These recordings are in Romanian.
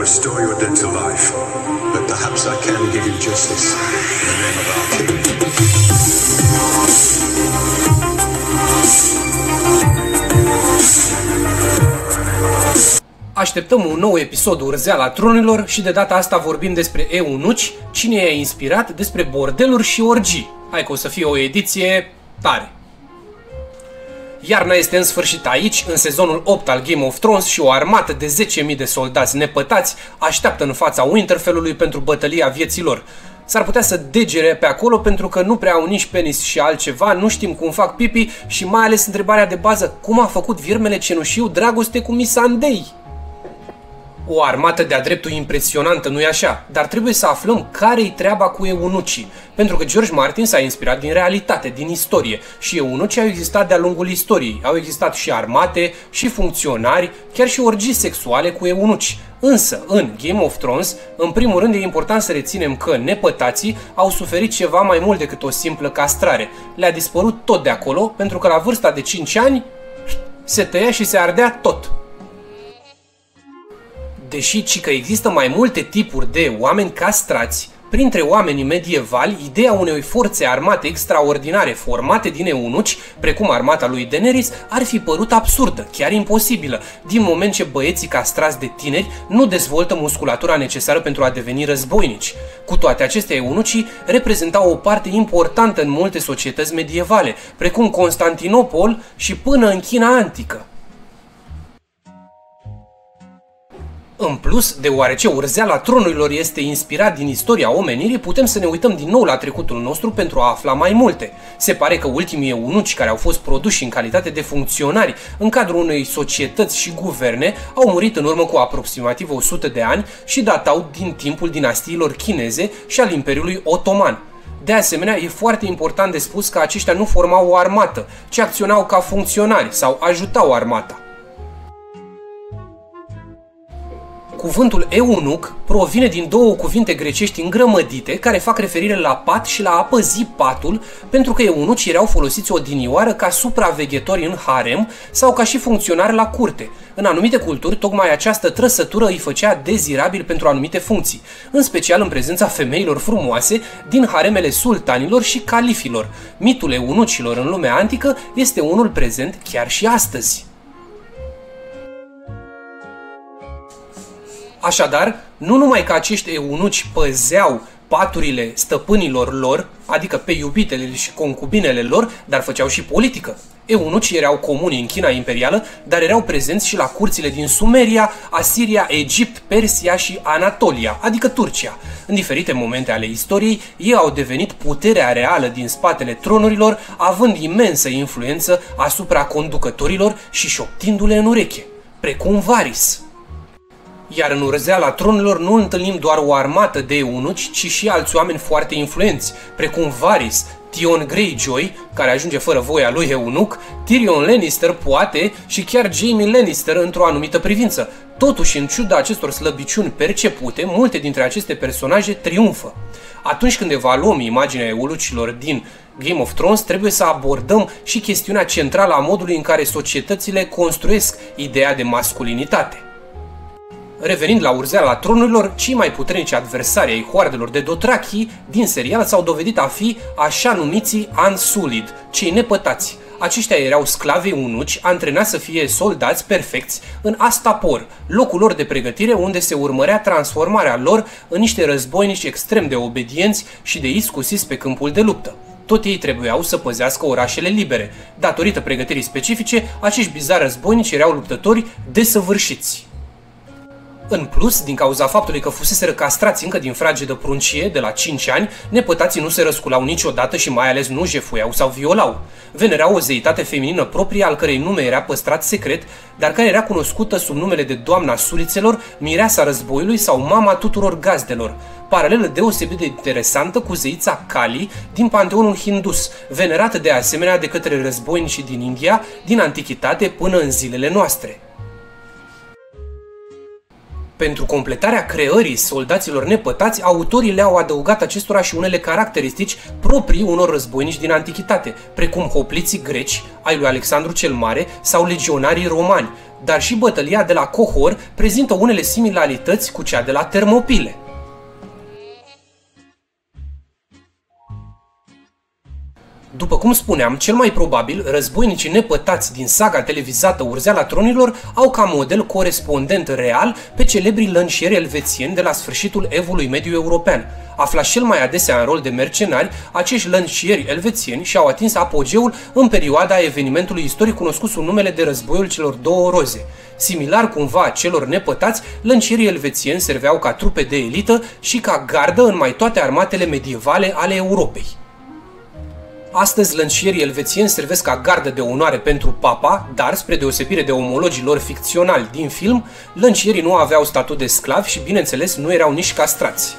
restore your dead to life, but perhaps I can give you justice in the name of our king. Așteptăm un nou episod Urzeala Tronilor și de data asta vorbim despre eunuci, cine i-a inspirat, despre bordeluri și orgii. Hai că o să fie o ediție tare. Iarna este în sfârșit aici, în sezonul 8 al Game of Thrones și o armată de 10.000 de soldați nepătați așteaptă în fața Winterfellului pentru bătălia vieților. S-ar putea să degere pe acolo pentru că nu prea au nici penis și altceva, nu știm cum fac pipi și mai ales întrebarea de bază, cum a făcut virmele cenușiu dragoste cu Missandei? O armată de-a dreptul impresionantă, nu-i așa? Dar trebuie să aflăm care-i treaba cu eunucii. Pentru că George Martin s-a inspirat din realitate, din istorie. Și eunucii au existat de-a lungul istoriei. Au existat și armate, și funcționari, chiar și orgii sexuale cu eunuci. Însă, în Game of Thrones, în primul rând e important să reținem că nepătații au suferit ceva mai mult decât o simplă castrare. Le-a dispărut tot de acolo, pentru că la vârsta de 5 ani se tăia și se ardea tot deși ci că există mai multe tipuri de oameni castrați, printre oamenii medievali, ideea unei forțe armate extraordinare formate din eunuci, precum armata lui Daenerys, ar fi părut absurdă, chiar imposibilă, din moment ce băieții castrați de tineri nu dezvoltă musculatura necesară pentru a deveni războinici. Cu toate acestea, eunucii reprezentau o parte importantă în multe societăți medievale, precum Constantinopol și până în China antică. În plus, deoarece urzeala tronurilor este inspirat din istoria omenirii, putem să ne uităm din nou la trecutul nostru pentru a afla mai multe. Se pare că ultimii eunuci care au fost produși în calitate de funcționari în cadrul unei societăți și guverne au murit în urmă cu aproximativ 100 de ani și datau din timpul dinastiilor chineze și al Imperiului Otoman. De asemenea, e foarte important de spus că aceștia nu formau o armată, ci acționau ca funcționari sau ajutau armata. Cuvântul eunuc provine din două cuvinte grecești îngrămădite care fac referire la pat și la a păzi patul, pentru că eunucii erau folosiți odinioară ca supraveghetori în harem sau ca și funcționari la curte. În anumite culturi, tocmai această trăsătură îi făcea dezirabil pentru anumite funcții, în special în prezența femeilor frumoase din haremele sultanilor și califilor. Mitul eunucilor în lumea antică este unul prezent chiar și astăzi. Așadar, nu numai că acești eunuci păzeau paturile stăpânilor lor, adică pe iubitele și concubinele lor, dar făceau și politică. Eunucii erau comuni în China imperială, dar erau prezenți și la curțile din Sumeria, Asiria, Egipt, Persia și Anatolia, adică Turcia. În diferite momente ale istoriei, ei au devenit puterea reală din spatele tronurilor, având imensă influență asupra conducătorilor și șoptindu-le în ureche, precum Varis. Iar în urzeala tronilor nu întâlnim doar o armată de eunuci, ci și alți oameni foarte influenți, precum Varys, Tion Greyjoy, care ajunge fără voia lui eunuc, Tyrion Lannister poate și chiar Jaime Lannister într-o anumită privință. Totuși, în ciuda acestor slăbiciuni percepute, multe dintre aceste personaje triumfă. Atunci când evaluăm imaginea eunucilor din Game of Thrones, trebuie să abordăm și chestiunea centrală a modului în care societățile construiesc ideea de masculinitate. Revenind la urzeala tronurilor, cei mai puternici adversari ai hoardelor de Dothraki din serial s-au dovedit a fi așa numiții Unsullied, cei nepătați. Aceștia erau sclavi unuci, antrenați să fie soldați perfecți în Astapor, locul lor de pregătire unde se urmărea transformarea lor în niște războinici extrem de obedienți și de iscusiți pe câmpul de luptă. Tot ei trebuiau să păzească orașele libere. Datorită pregătirii specifice, acești bizari războinici erau luptători desăvârșiți. În plus, din cauza faptului că fuseseră castrați încă din frage de pruncie, de la 5 ani, nepătații nu se răsculau niciodată și mai ales nu jefuiau sau violau. Venerau o zeitate feminină proprie, al cărei nume era păstrat secret, dar care era cunoscută sub numele de Doamna Sulițelor, Mireasa Războiului sau Mama tuturor gazdelor. Paralelă deosebit de interesantă cu zeița Kali din panteonul hindus, venerată de asemenea de către războinici din India din antichitate până în zilele noastre. Pentru completarea creării soldaților nepătați, autorii le-au adăugat acestora și unele caracteristici proprii unor războinici din antichitate, precum hopliții greci, ai lui Alexandru cel Mare sau legionarii romani, dar și bătălia de la Cohor prezintă unele similarități cu cea de la Termopile. După cum spuneam, cel mai probabil, războinicii nepătați din saga televizată Urzeala Tronilor au ca model corespondent real pe celebrii lănșieri elvețieni de la sfârșitul evului mediu european. Aflați cel mai adesea în rol de mercenari, acești lănșieri elvețieni și-au atins apogeul în perioada evenimentului istoric cunoscut sub numele de războiul celor două roze. Similar cumva celor nepătați, lăncierii elvețieni serveau ca trupe de elită și ca gardă în mai toate armatele medievale ale Europei. Astăzi, lăncierii elvețieni servesc ca gardă de onoare pentru papa, dar, spre deosebire de omologii lor ficționali din film, lăncierii nu aveau statut de sclavi și, bineînțeles, nu erau nici castrați.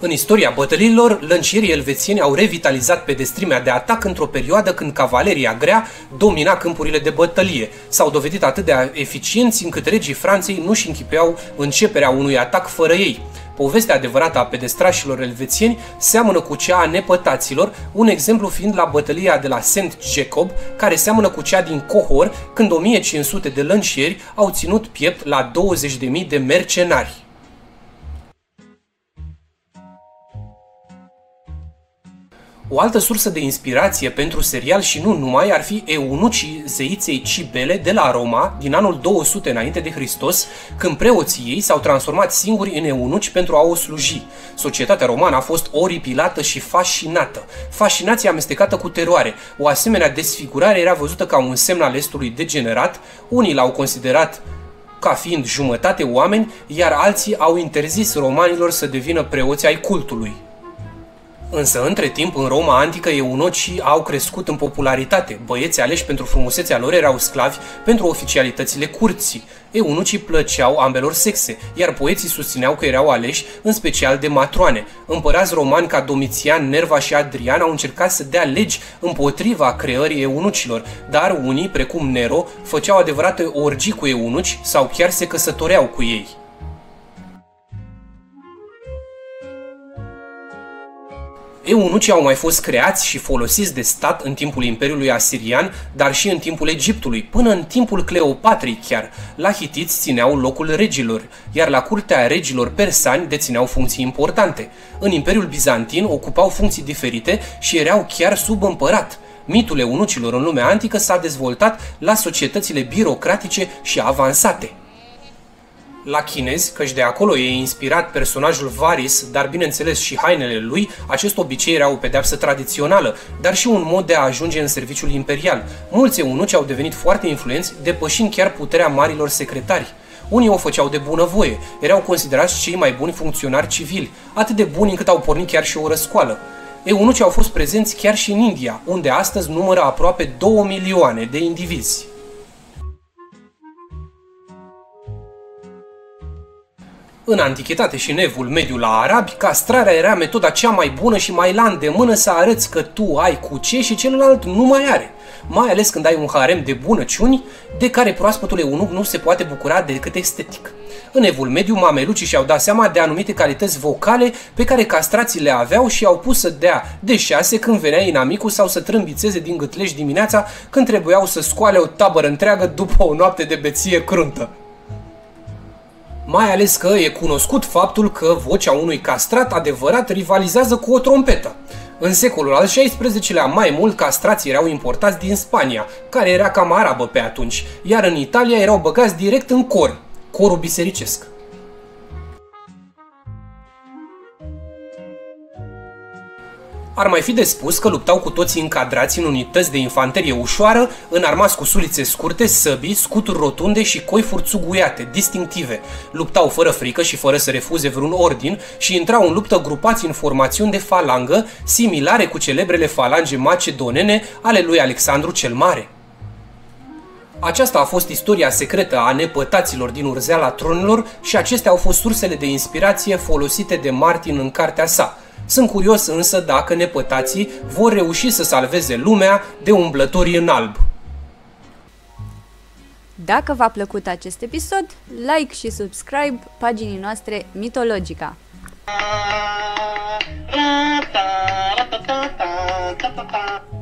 În istoria bătăliilor, lăncierii elvețieni au revitalizat pedestrimea de atac într-o perioadă când cavaleria grea domina câmpurile de bătălie. S-au dovedit atât de eficienți încât regii Franței nu-și închipeau începerea unui atac fără ei. Povestea adevărată a pedestrașilor elvețieni seamănă cu cea a nepătaților, un exemplu fiind la bătălia de la St. Jacob, care seamănă cu cea din Cohor, când 1500 de lăncieri au ținut piept la 20.000 de mercenari. O altă sursă de inspirație pentru serial și nu numai ar fi eunucii zeiței Cibele de la Roma din anul 200 înainte de Hristos, când preoții ei s-au transformat singuri în eunuci pentru a o sluji. Societatea romană a fost oripilată și fascinată. Fascinația amestecată cu teroare. O asemenea desfigurare era văzută ca un semn al estului degenerat, unii l-au considerat ca fiind jumătate oameni, iar alții au interzis romanilor să devină preoți ai cultului. Însă, între timp, în Roma antică, eunucii au crescut în popularitate. Băieții aleși pentru frumusețea lor erau sclavi pentru oficialitățile curții. Eunucii plăceau ambelor sexe, iar poeții susțineau că erau aleși în special de matroane. Împărați romani ca Domitian, Nerva și Adrian au încercat să dea legi împotriva creării eunucilor, dar unii, precum Nero, făceau adevărate orgii cu eunuci sau chiar se căsătoreau cu ei. Eunucii au mai fost creați și folosiți de stat în timpul Imperiului Asirian, dar și în timpul Egiptului, până în timpul Cleopatrei chiar. La hitiți țineau locul regilor, iar la curtea regilor persani dețineau funcții importante. În Imperiul Bizantin ocupau funcții diferite și erau chiar sub împărat. Mitul eunucilor în lumea antică s-a dezvoltat la societățile birocratice și avansate la chinezi, căci de acolo e inspirat personajul Varys, dar bineînțeles și hainele lui, acest obicei era o pedeapsă tradițională, dar și un mod de a ajunge în serviciul imperial. Mulți eunuci au devenit foarte influenți, depășind chiar puterea marilor secretari. Unii o făceau de bunăvoie, erau considerați cei mai buni funcționari civili, atât de buni încât au pornit chiar și o răscoală. Eunucii au fost prezenți chiar și în India, unde astăzi numără aproape 2 milioane de indivizi. În antichitate și în evul mediu la arabi, castrarea era metoda cea mai bună și mai la îndemână să arăți că tu ai cu ce și celălalt nu mai are. Mai ales când ai un harem de bunăciuni, de care proaspătul eunuc nu se poate bucura decât estetic. În evul mediu, mamelucii și-au dat seama de anumite calități vocale pe care castrații le aveau și au pus să dea de șase când venea inamicul sau să trâmbițeze din gâtlești dimineața când trebuiau să scoale o tabără întreagă după o noapte de beție cruntă mai ales că e cunoscut faptul că vocea unui castrat adevărat rivalizează cu o trompetă. În secolul al XVI-lea, mai mult castrații erau importați din Spania, care era cam arabă pe atunci, iar în Italia erau băgați direct în cor, corul bisericesc. Ar mai fi de spus că luptau cu toții încadrați în unități de infanterie ușoară, înarmați cu sulițe scurte, săbii, scuturi rotunde și coi furțuguiate, distinctive. Luptau fără frică și fără să refuze vreun ordin și intrau în luptă grupați în formațiuni de falangă, similare cu celebrele falange macedonene ale lui Alexandru cel Mare. Aceasta a fost istoria secretă a nepătaților din urzeala tronilor și acestea au fost sursele de inspirație folosite de Martin în cartea sa – sunt curios însă dacă nepătații vor reuși să salveze lumea de umblătorii în alb. Dacă v-a plăcut acest episod, like și subscribe paginii noastre Mitologica. Ra-ta-ra-ta-ta-ta-ta-ta.